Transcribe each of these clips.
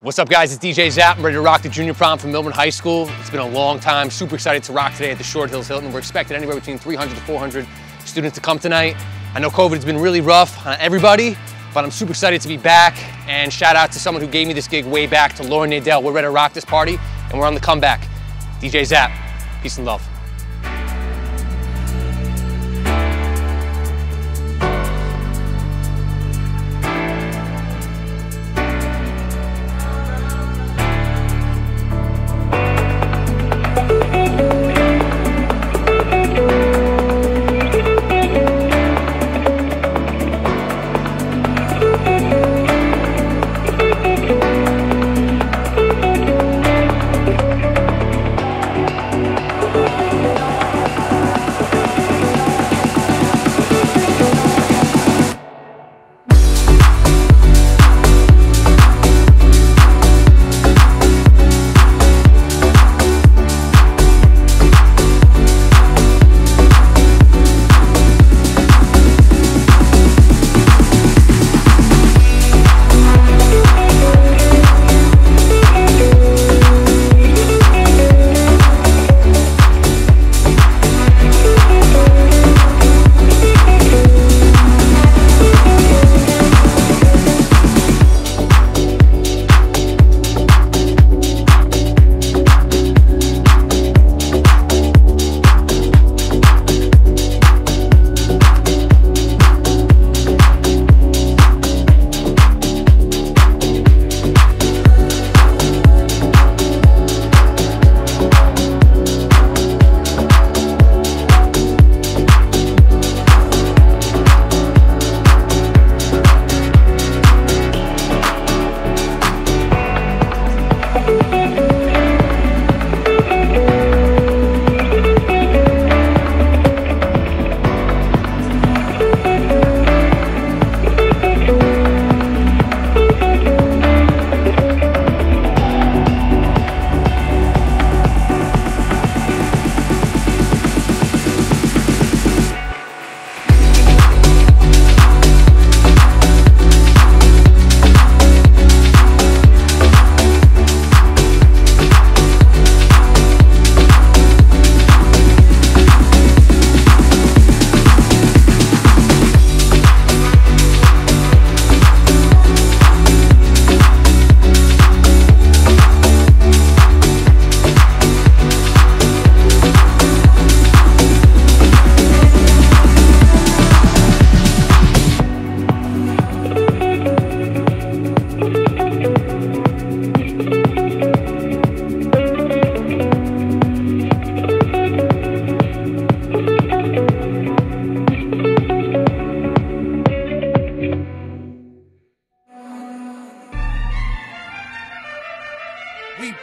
What's up, guys? It's DJ Zap. I'm ready to rock the junior prom from Millburn High School. It's been a long time. Super excited to rock today at the Short Hills Hilton. We're expecting anywhere between 300 to 400 students to come tonight. I know COVID's been really rough on everybody, but I'm super excited to be back. And shout out to someone who gave me this gig way back, to Lauren Nadel. We're ready to rock this party, and we're on the comeback. DJ Zap, peace and love.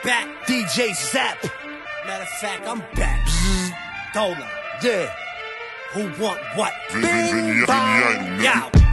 Back, DJ Zap. Matter of fact, I'm back. Mm-hmm. Hold up. Yeah. Who want what? Vem, vem, vem, Bing, vem, bang, vem, vem, yow.